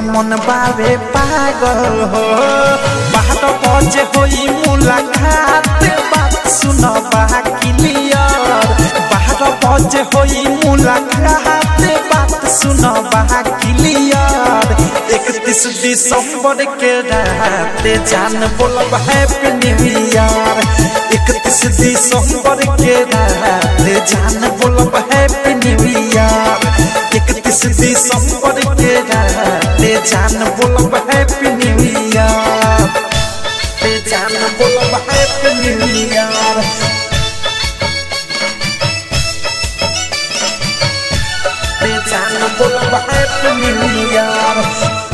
मन बाबे पागल हो। होई मुलाकात, बात सुन बा क्लियर बारह बजे होई मुलाकात, बात सुन बा क्लियर। इकतीस दिसंबर के रात, जान बोलब हैप्पी इकतीस दिसंबर के रात, जान बोलब हैप्पी न्यू ईयर। इकतीस दिसंबर के रात जान बोलब हैप्पी न्यू ईयर जान बोलब हैप्पी न्यू ईयर जान बोलब हैप्पी न्यू ईयर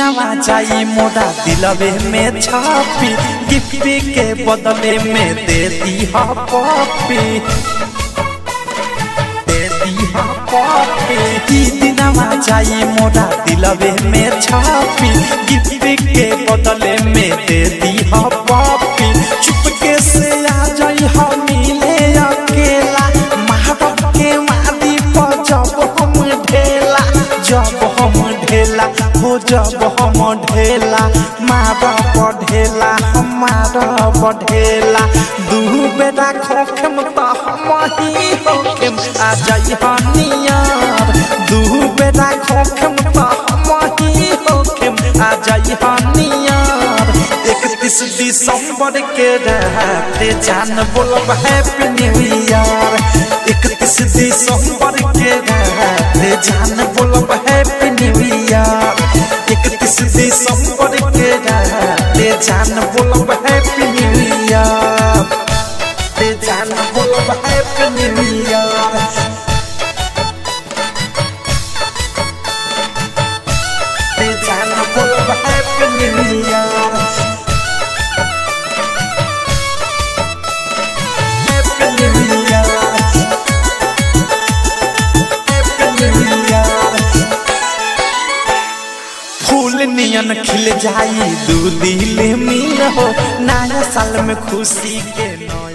ई दिनवा जाई मोरा दिलवे में छापी गिफ्ट के बदले में दे दी हा पॉपी दे दी हा पॉपी ई दिनवा जाई मोरा दिलवे में छापी गिफ्ट के बदले में दे दी हा चुपके से आ जाई हा मिले अकेला महारब के मारी पर जब हम ढेला, जब हम जब हम ढेला मारा बढ़ेला, हमारा बढ़ेला। दू बेटा खोखम त हम ही होखम, आ जाई हनियार दू बेटा खोखम त हम ही होखम, आ जाई हनियार इकतीस दिसंबर के रात, जान बोलब हैप्पी न्यू ईयर। इकतीस दिसंबर के रात, जान बोलब हैप्पी न्यू ईयर। इकतीस दिसंबर के रात जान बोलब हैप्पी न्यू ईयर जान बोलब हैप्पी न्यू ईयर फूल नियन खिल जाई दू दिल मिल हो नया साल में खुशी के नया